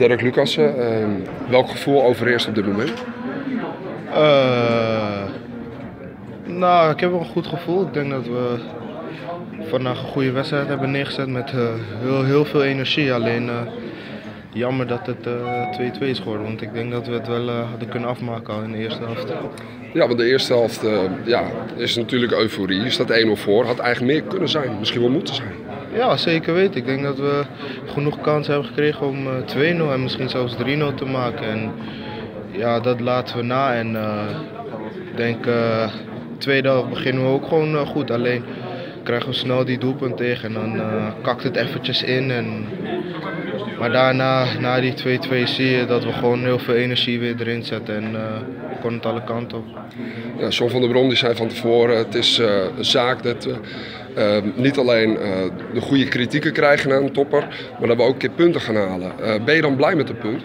Derek Lucassen, uh, welk gevoel overeerst op dit moment? Uh, nou, ik heb wel een goed gevoel. Ik denk dat we vandaag een goede wedstrijd hebben neergezet met uh, heel, heel veel energie. Alleen uh, jammer dat het 2-2 is geworden, want ik denk dat we het wel hadden kunnen afmaken al in de eerste helft. Ja, want de eerste helft ja, is natuurlijk euforie. Je staat 1-0 voor. Had eigenlijk meer kunnen zijn, misschien wel moeten zijn. Ja, zeker weten. Ik denk dat we genoeg kansen hebben gekregen om 2-0 en misschien zelfs 3-0 te maken. En ja, dat laten we na. En ik denk, uh, tweede helft beginnen we ook gewoon uh, goed. Alleen krijgen we snel die doelpunt tegen en dan uh, kakt het eventjes in. En... Maar daarna, na die 2-2, zie je dat we gewoon heel veel energie weer erin zetten. En uh, kon het alle kanten op. Ja, John van der Bron die zei van tevoren, het is een zaak dat we niet alleen de goede kritieken krijgen naar een topper, maar dat we ook een keer punten gaan halen. ben je dan blij met de punt?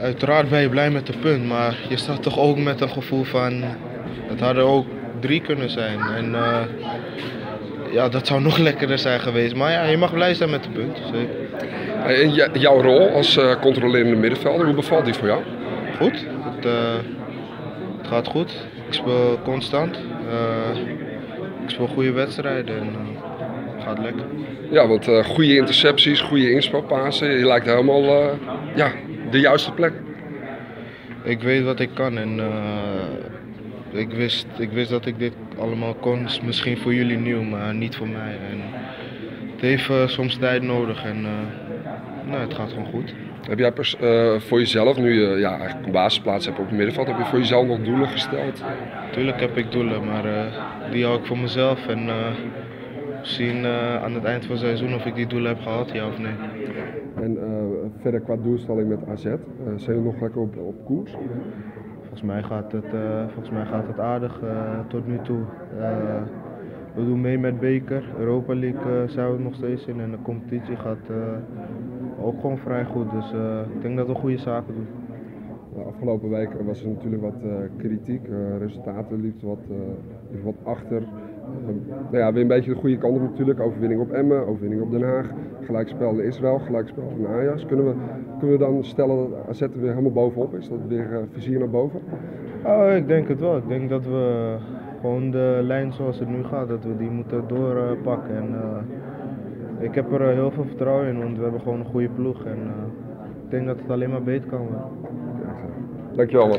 Uiteraard ben je blij met de punt, maar je staat toch ook met een gevoel van het hadden ook drie kunnen zijn. En uh, ja, dat zou nog lekkerder zijn geweest. Maar ja, je mag blij zijn met de punt. Zeker. En jouw rol als controlerende middenvelder, hoe bevalt die voor jou? Goed. Het, het gaat goed. Ik speel constant. Ik speel goede wedstrijden en het gaat lekker. Ja, want goede intercepties, goede inspelpassen. Je lijkt helemaal ja, de juiste plek. Ik weet wat ik kan en ik wist, ik wist dat ik dit allemaal kon. Is misschien voor jullie nieuw, maar niet voor mij. En het heeft uh, soms tijd nodig en uh, nou, het gaat gewoon goed. Heb jij pers, uh, voor jezelf, nu je ja, eigenlijk een basisplaats hebt op het middenveld, heb je voor jezelf nog doelen gesteld? Tuurlijk heb ik doelen, maar die hou ik voor mezelf. En zien aan het eind van het seizoen of ik die doelen heb gehad, ja of nee. En verder qua doelstelling met AZ, zijn jullie nog lekker op, op koers? Volgens mij gaat het, uh, volgens mij gaat het aardig uh, tot nu toe. Uh, we doen mee met Beker, Europa League zijn we nog steeds in en de competitie gaat ook gewoon vrij goed. Dus ik denk dat we goede zaken doen. De afgelopen week was er natuurlijk wat kritiek. resultaten liefst wat, wat achter. nou ja, weer een beetje de goede kant op natuurlijk. Overwinning op Emmen, overwinning op Den Haag. Gelijkspel in Israël, gelijkspel in Ajax. Kunnen we, kunnen we dan stellen dat AZ er weer helemaal bovenop is? Dat het weer vizier naar boven? Oh, ik denk het wel. Ik denk dat we gewoon de lijn zoals het nu gaat, dat we die moeten doorpakken. en, ik heb er heel veel vertrouwen in, want we hebben gewoon een goede ploeg. En uh, ik denk dat het alleen maar beter kan worden. Dankjewel man.